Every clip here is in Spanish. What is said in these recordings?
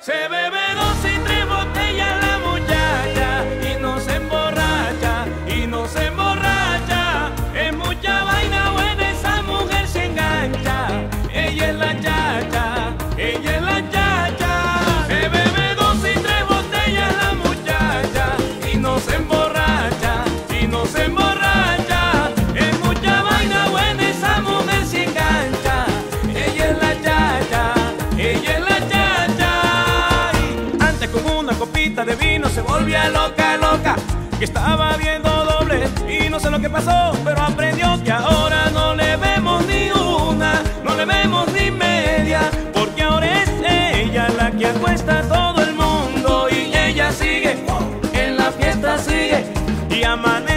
Se bebe loca, loca, que estaba viendo doble y no sé lo que pasó, pero aprendió que ahora no le vemos ni una, no le vemos ni media, porque ahora es ella la que acuesta a todo el mundo y ella sigue, en la fiesta sigue y amanece.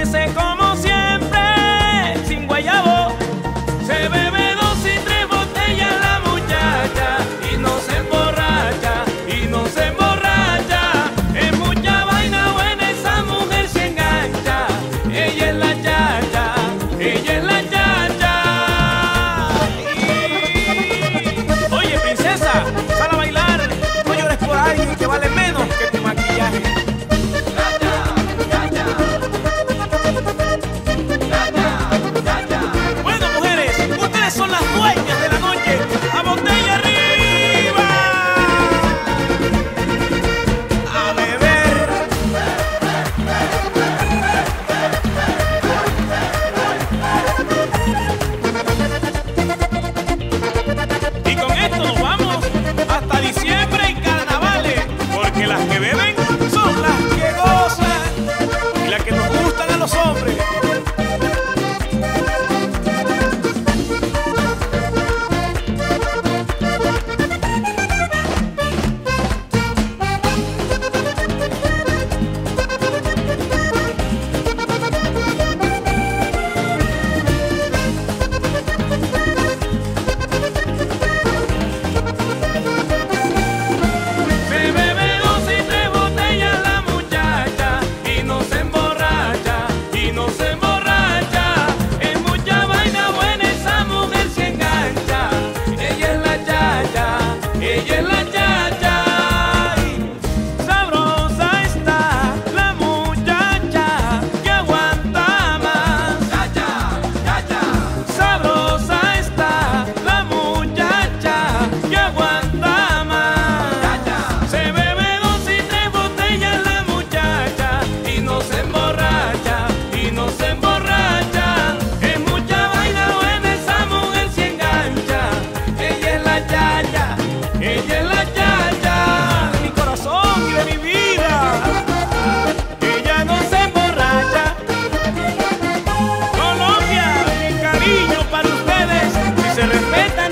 prometa